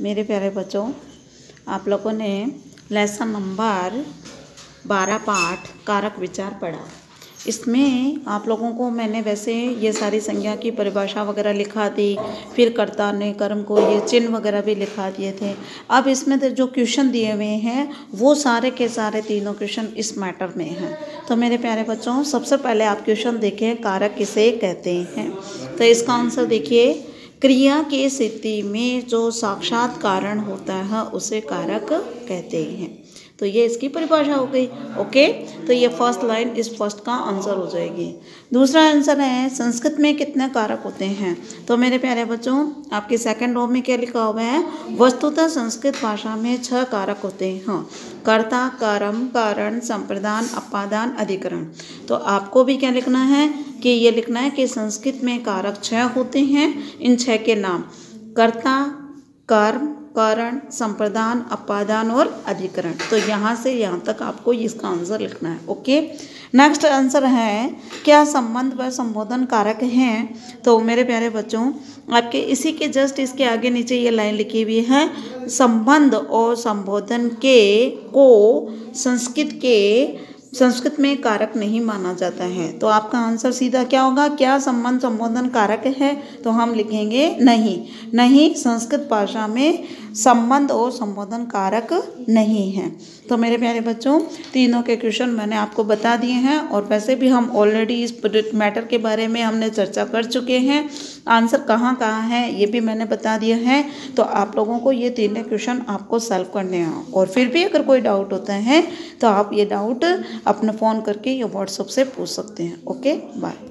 मेरे प्यारे बच्चों, आप लोगों ने लेसन नंबर बारह पाठ, कारक विचार पढ़ा। इसमें आप लोगों को मैंने वैसे ये सारी संज्ञा की परिभाषा वगैरह लिखा दी, फिर कर्ता ने, कर्म को, ये चिन्ह वगैरह भी लिखा दिए थे। अब इसमें तो जो क्वेश्चन दिए हुए हैं, वो सारे के सारे तीनों क्वेश्चन इस मैटर में हैं। तो मेरे प्यारे बच्चों, सबसे पहले आप क्वेश्चन देखें, कारक किसे कहते हैं। तो इसका आंसर देखिए क्रिया के स्थिति में जो साक्षात कारण होता है उसे कारक कहते हैं। तो ये इसकी परिभाषा हो गई। ओके तो ये फ़र्स्ट लाइन इस फ़र्स्ट का आंसर हो जाएगी। दूसरा आंसर है, संस्कृत में कितने कारक होते हैं? तो मेरे प्यारे बच्चों, आपके सेकंड रो में क्या लिखा हुआ है? वस्तुतः संस्कृत भाषा में छह कारक होते हैं। हाँ कर्ता, कर्म, कारण, संप्रदान, अपादान, अधिकरण। तो आपको भी क्या लिखना है? कि ये लिखना है कि संस्कृत में कारक छह होते हैं, इन छह के नाम। कर्ता, कर्म कारण संप्रदान, अपादान और अधिकरण। तो यहाँ से यहाँ तक आपको इसका आंसर लिखना है ओके नेक्स्ट आंसर है, क्या संबंध व संबोधन कारक हैं? तो मेरे प्यारे बच्चों, आपके इसी के जस्ट इसके आगे नीचे ये लाइन लिखी हुई है, संबंध और संबोधन के, को, संस्कृत के संस्कृत में कारक नहीं माना जाता है। तो आपका आंसर सीधा क्या होगा? क्या संबंध संबोधन कारक है? तो हम लिखेंगे नहीं। नहीं संस्कृत भाषा में संबंध और संबोधन कारक नहीं है। तो मेरे प्यारे बच्चों, तीनों के क्वेश्चन मैंने आपको बता दिए हैं और वैसे भी हम ऑलरेडी इस मैटर के बारे में हमने चर्चा कर चुके हैं। आंसर कहाँ कहाँ है, ये भी मैंने बता दिया है। तो आप लोगों को ये तीनों क्वेश्चन आपको सॉल्व करने हैं। और फिर भी अगर कोई डाउट होता है तो आप ये डाउट अपना फ़ोन करके या व्हाट्सअप से पूछ सकते हैं। Okay bye